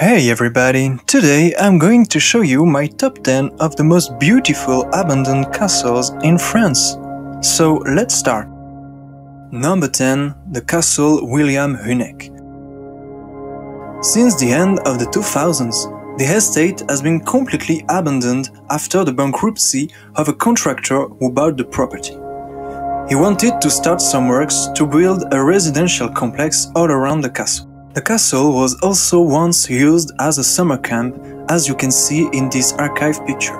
Hey everybody, today I'm going to show you my top 10 of the most beautiful abandoned castles in France. So let's start. Number 10, the Castle William Unek. Since the end of the 2000s, the estate has been completely abandoned after the bankruptcy of a contractor who bought the property. He wanted to start some works to build a residential complex all around the castle. The castle was also once used as a summer camp, as you can see in this archive picture.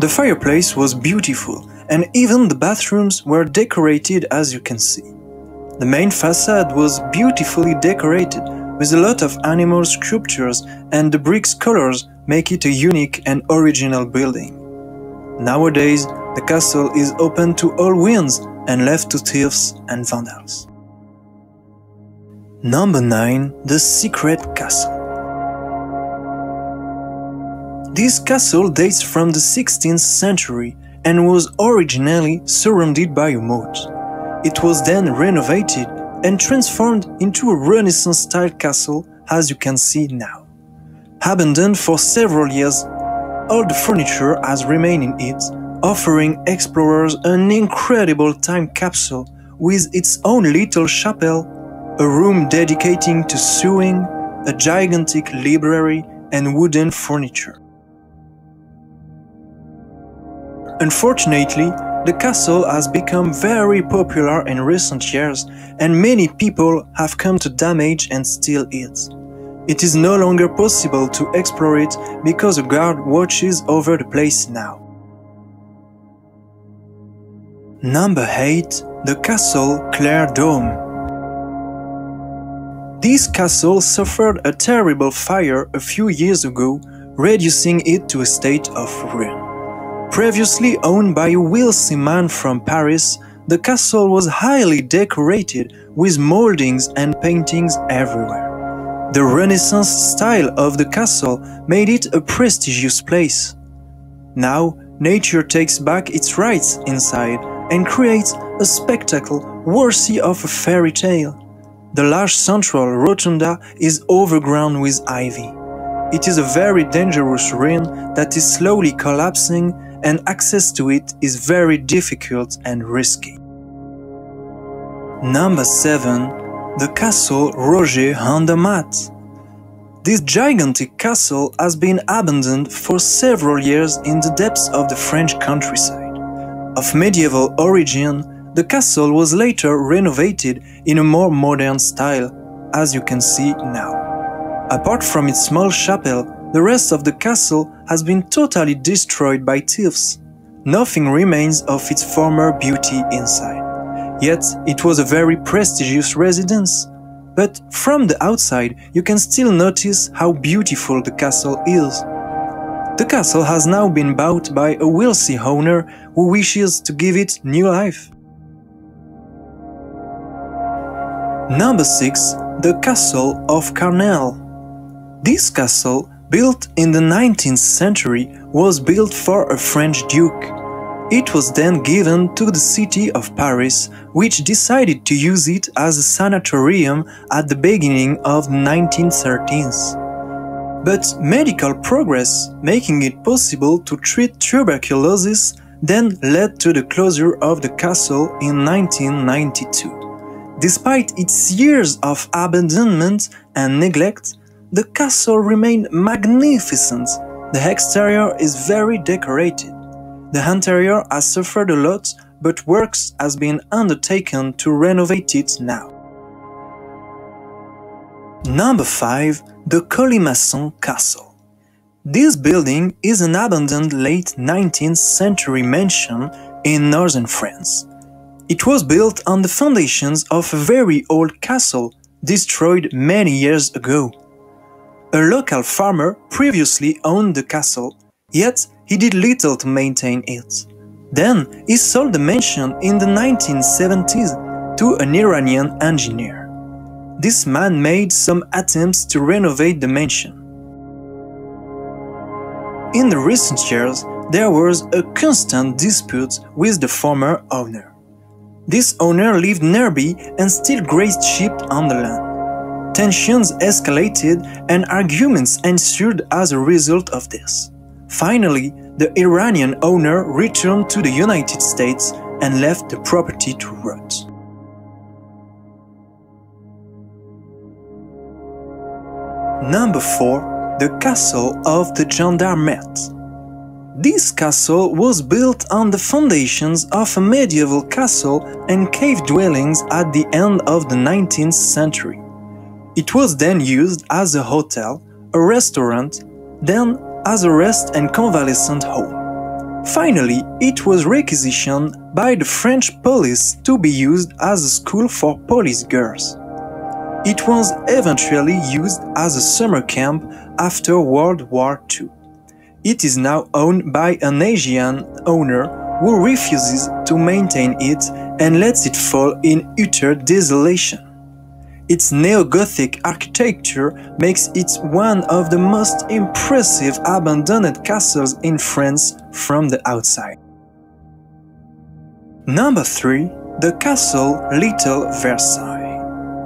The fireplace was beautiful, and even the bathrooms were decorated as you can see. The main facade was beautifully decorated, with a lot of animal sculptures and the bricks colors make it a unique and original building. Nowadays, the castle is open to all winds and left to thieves and vandals. Number 9. The Secret Castle This castle dates from the 16th century and was originally surrounded by a moat. It was then renovated and transformed into a Renaissance-style castle as you can see now. Abandoned for several years, all the furniture has remained in it, offering explorers an incredible time capsule with its own little chapel a room dedicating to sewing, a gigantic library, and wooden furniture. Unfortunately, the castle has become very popular in recent years and many people have come to damage and steal it. It is no longer possible to explore it because a guard watches over the place now. Number 8. The Castle ClairDôme this castle suffered a terrible fire a few years ago, reducing it to a state of ruin. Previously owned by wealthy man from Paris, the castle was highly decorated with moldings and paintings everywhere. The Renaissance style of the castle made it a prestigious place. Now, nature takes back its rights inside and creates a spectacle worthy of a fairy tale. The large central rotunda is overgrown with ivy. It is a very dangerous ruin that is slowly collapsing and access to it is very difficult and risky. Number 7. The Castle Roger Andermatt This gigantic castle has been abandoned for several years in the depths of the French countryside. Of medieval origin, the castle was later renovated in a more modern style, as you can see now. Apart from its small chapel, the rest of the castle has been totally destroyed by thieves. Nothing remains of its former beauty inside. Yet, it was a very prestigious residence. But from the outside, you can still notice how beautiful the castle is. The castle has now been bought by a wealthy owner who wishes to give it new life. Number 6. The Castle of Carnelle This castle, built in the 19th century, was built for a French duke. It was then given to the city of Paris, which decided to use it as a sanatorium at the beginning of the 1913s. But medical progress, making it possible to treat tuberculosis, then led to the closure of the castle in 1992. Despite its years of abandonment and neglect, the castle remained magnificent. The exterior is very decorated. The interior has suffered a lot, but works has been undertaken to renovate it now. Number 5. The Colimaçon Castle This building is an abandoned late 19th century mansion in northern France. It was built on the foundations of a very old castle destroyed many years ago. A local farmer previously owned the castle, yet he did little to maintain it. Then he sold the mansion in the 1970s to an Iranian engineer. This man made some attempts to renovate the mansion. In the recent years, there was a constant dispute with the former owner. This owner lived nearby and still grazed sheep on the land. Tensions escalated and arguments ensued as a result of this. Finally, the Iranian owner returned to the United States and left the property to rot. Number 4. The Castle of the Gendarmettes. This castle was built on the foundations of a medieval castle and cave dwellings at the end of the 19th century. It was then used as a hotel, a restaurant, then as a rest and convalescent home. Finally, it was requisitioned by the French police to be used as a school for police girls. It was eventually used as a summer camp after World War II. It is now owned by an Asian owner who refuses to maintain it and lets it fall in utter desolation. Its neo-Gothic architecture makes it one of the most impressive abandoned castles in France from the outside. Number 3. The Castle Little Versailles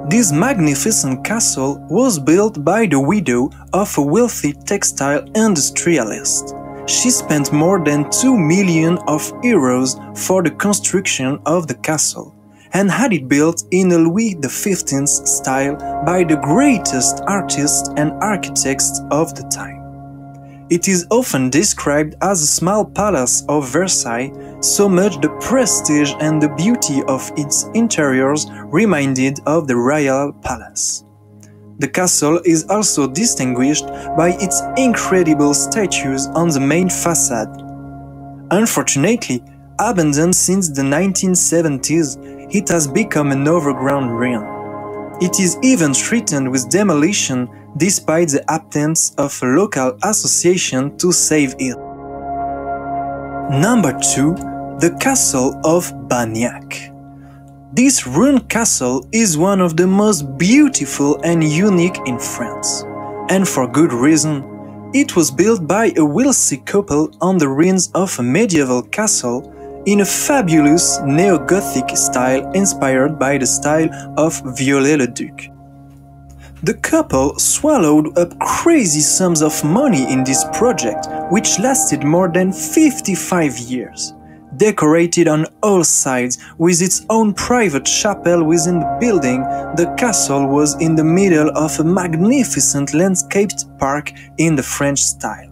this magnificent castle was built by the widow of a wealthy textile industrialist. She spent more than 2 million of euros for the construction of the castle and had it built in a Louis XV style by the greatest artists and architects of the time. It is often described as a small palace of Versailles, so much the prestige and the beauty of its interiors reminded of the royal palace. The castle is also distinguished by its incredible statues on the main facade. Unfortunately, abandoned since the 1970s, it has become an overgrown ruin. It is even threatened with demolition despite the attempts of local association to save it. Number 2. The Castle of Bagnac. This ruined castle is one of the most beautiful and unique in France. And for good reason. It was built by a wealthy couple on the ruins of a medieval castle in a fabulous neo-Gothic style inspired by the style of Viollet-le-Duc. The couple swallowed up crazy sums of money in this project, which lasted more than 55 years. Decorated on all sides with its own private chapel within the building, the castle was in the middle of a magnificent landscaped park in the French style.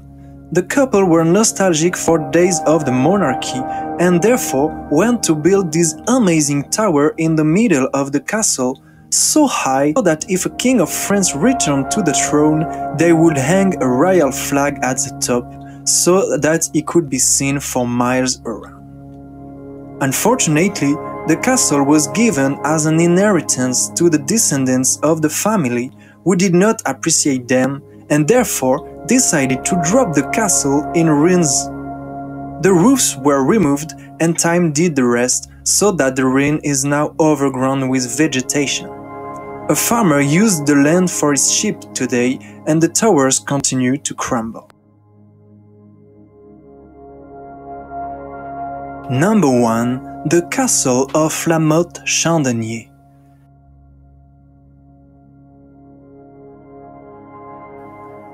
The couple were nostalgic for days of the monarchy and therefore went to build this amazing tower in the middle of the castle so high that if a king of France returned to the throne, they would hang a royal flag at the top so that it could be seen for miles around. Unfortunately, the castle was given as an inheritance to the descendants of the family who did not appreciate them and therefore decided to drop the castle in ruins. The roofs were removed and time did the rest so that the ruin is now overgrown with vegetation. A farmer used the land for his sheep today and the towers continue to crumble. Number 1. The Castle of La Mothe Chandeniers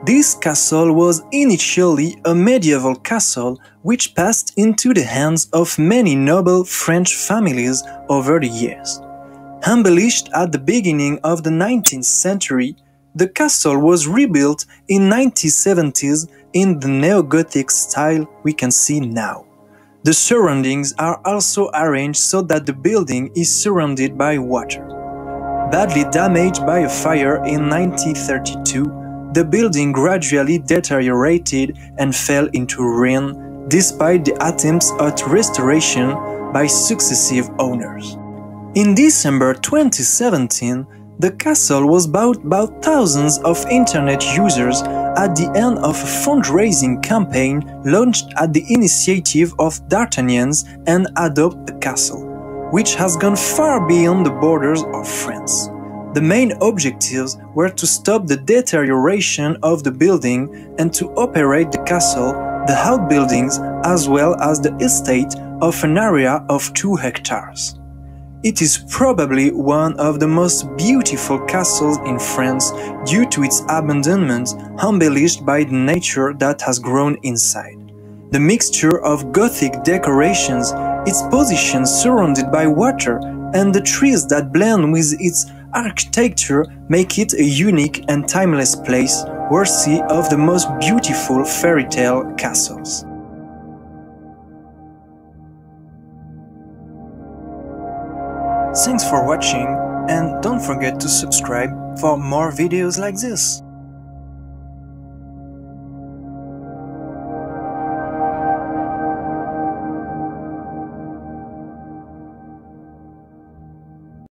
This castle was initially a medieval castle which passed into the hands of many noble French families over the years. Embellished at the beginning of the 19th century, the castle was rebuilt in 1970s in the neo-Gothic style we can see now. The surroundings are also arranged so that the building is surrounded by water. Badly damaged by a fire in 1932, the building gradually deteriorated and fell into ruin despite the attempts at restoration by successive owners. In December 2017, the castle was bought by thousands of internet users at the end of a fundraising campaign launched at the initiative of D'Artagnans and Adopt a Castle, which has gone far beyond the borders of France. The main objectives were to stop the deterioration of the building and to operate the castle, the outbuildings, as well as the estate of an area of 2 hectares. It is probably one of the most beautiful castles in France due to its abandonment, embellished by the nature that has grown inside. The mixture of Gothic decorations, its position surrounded by water, and the trees that blend with its architecture make it a unique and timeless place worthy of the most beautiful fairy tale castles. Thanks for watching and don't forget to subscribe for more videos like this.